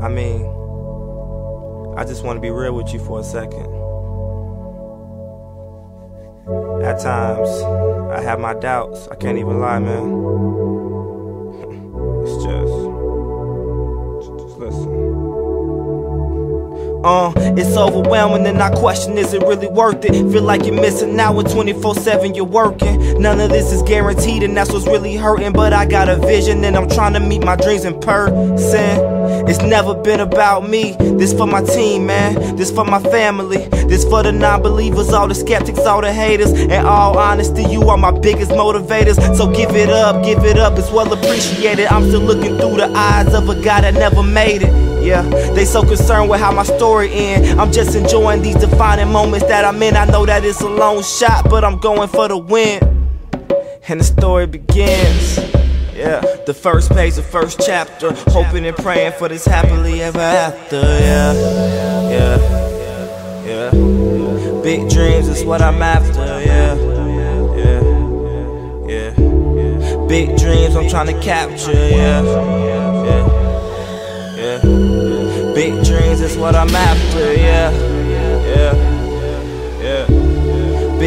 I mean, I just want to be real with you for a second. At times, I have my doubts. I can't even lie, man. Uh, it's overwhelming and I question is it really worth it? Feel like you're missing out when 24 7 you're working. None of this is guaranteed and that's what's really hurting. But I got a vision and I'm trying to meet my dreams in person. It's never been about me. This for my team, man. This for my family. This for the non believers, all the skeptics, all the haters. In all honesty, you are my biggest motivators. So give it up, give it up, it's well appreciated. I'm still looking through the eyes of a guy that never made it. Yeah, they so concerned with how my story end. I'm just enjoying these defining moments that I'm in. I know that it's a long shot, but I'm going for the win. And the story begins. Yeah, the first page, the first chapter. Hoping and praying for this happily ever after. Yeah, yeah, yeah. Big dreams is what I'm after. Yeah, yeah, yeah. Big dreams I'm trying to capture. Yeah, yeah, yeah. Big dreams is what I'm after. Yeah.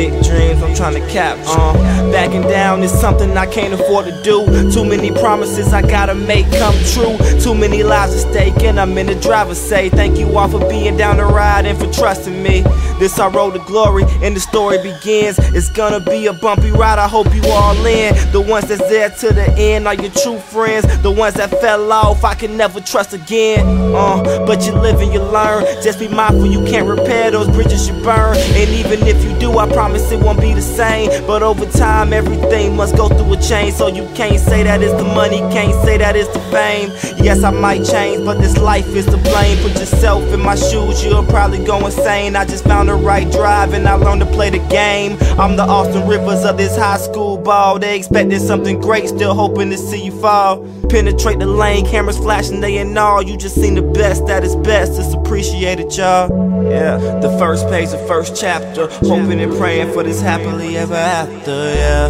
Big dreams I'm trying to capture. Uh, backing down is something I can't afford to do. Too many promises I gotta make come true. Too many lives at stake, and I'm in the driver's say thank you all for being down the ride and for trusting me. This our road to glory, and the story begins. It's gonna be a bumpy ride. I hope you all in. The ones that's there to the end are your true friends. The ones that fell off, I can never trust again. Uh, but you live and you learn. Just be mindful you can't repair those bridges you burn. And even if you do, I promise it won't be the same. But over time, everything must go through a change. So you can't say that it's the money, can't say that it's the fame. Yes, I might change, but this life is to blame. Put yourself in my shoes, you'll probably go insane. I just found the right drive and I learned to play the game. I'm the Austin Rivers of this high school ball. They expected something great, still hoping to see you fall. Penetrate the lane, cameras flashing, they and all. You just seen the best that is best. It's appreciated, y'all. Yeah. The first page, the first chapter. Hoping and praying for this happily ever after. Yeah.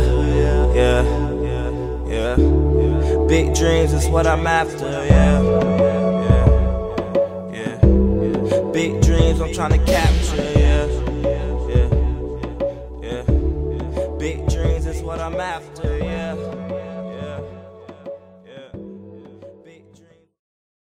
Yeah. Yeah. yeah. Big dreams is what I'm after. Yeah. Yeah. yeah. Big dreams I'm trying to capture. Yeah. Yeah. Yeah. Big dreams is what I'm after. Yeah.